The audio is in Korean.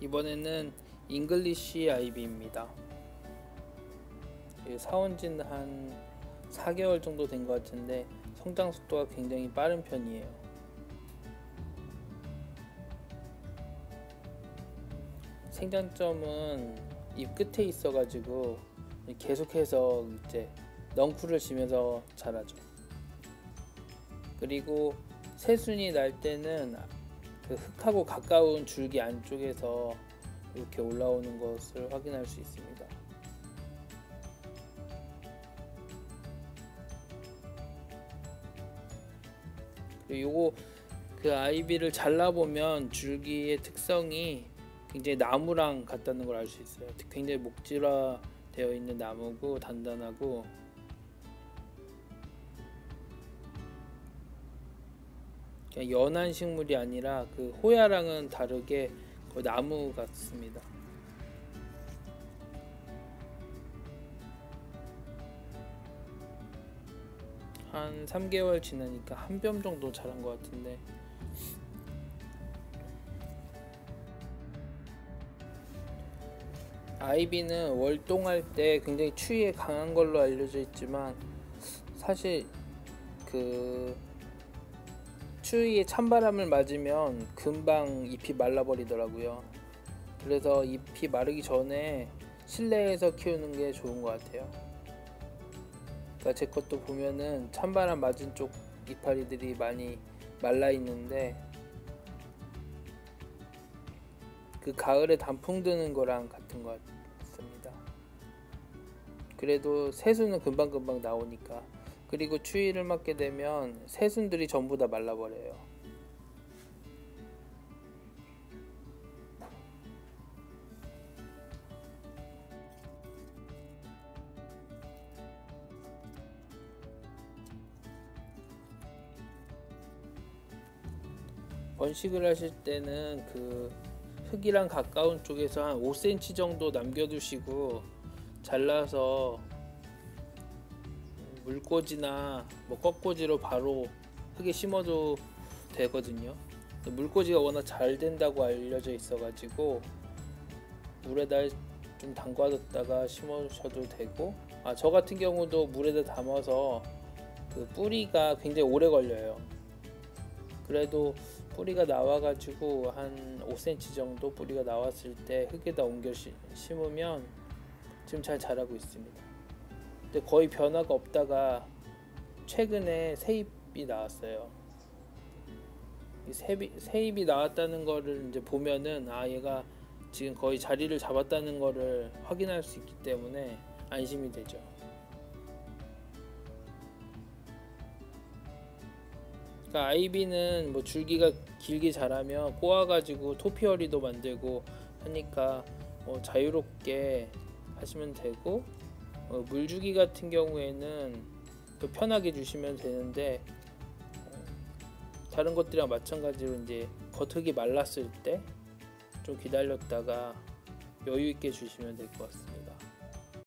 이번에는 English ivy입니다. 사온 지는 한 4개월 정도 된 것 같은데 성장 속도가 굉장히 빠른 편이에요. 생장점은 잎 끝에 있어가지고 계속해서 이제 넝쿨을 지면서 자라죠. 그리고 새순이 날 때는 그 흙하고 가까운 줄기 안쪽에서 이렇게 올라오는 것을 확인할 수 있습니다. 요거 그 아이비를 잘라보면 줄기의 특성이 굉장히 나무랑 같다는 걸 알 수 있어요. 굉장히 목질화 되어 있는 나무고 단단하고 그냥 연한 식물이 아니라 그 호야랑은 다르게 거의 나무 같습니다. 한 3개월 지나니까 한 뼘 정도 자란 것 같은데 아이비는 월동할 때 굉장히 추위에 강한 걸로 알려져 있지만 사실 그 추위에 찬바람을 맞으면 금방 잎이 말라버리더라고요. 그래서 잎이 마르기 전에 실내에서 키우는 게 좋은 것 같아요. 그러니까 제 것도 보면은 찬바람 맞은 쪽 이파리들이 많이 말라 있는데 그 가을에 단풍 드는 거랑 같은 것 같습니다. 그래도 새수는 금방금방 나오니까 그리고 추위를 맞게 되면 새순들이 전부 다 말라버려요. 번식을 하실 때는 그 흙이랑 가까운 쪽에서 한 5cm 정도 남겨두시고 잘라서 물꽂이나 뭐 꺾꽂이로 바로 흙에 심어도 되거든요. 물꽂이가 워낙 잘 된다고 알려져 있어가지고 물에다 좀 담가뒀다가 심으셔도 되고 아 저 같은 경우도 물에다 담아서 그 뿌리가 굉장히 오래 걸려요. 그래도 뿌리가 나와가지고 한 5cm 정도 뿌리가 나왔을 때 흙에다 옮겨 심으면 지금 잘 자라고 있습니다. 근데 거의 변화가 없다가 최근에 새잎이 나왔어요. 새잎이, 새잎이 나왔다는 거를 이제 보면은 아 얘가 지금 거의 자리를 잡았다는 거를 확인할 수 있기 때문에 안심이 되죠. 그러니까 아이비는 뭐 줄기가 길게 자라면 꼬아가지고 토피어리도 만들고 하니까 뭐 자유롭게 하시면 되고 어, 물주기 같은 경우에는 또 편하게 주시면 되는데 어, 다른 것들이랑 마찬가지로 이제 겉흙이 말랐을 때 좀 기다렸다가 여유 있게 주시면 될 것 같습니다.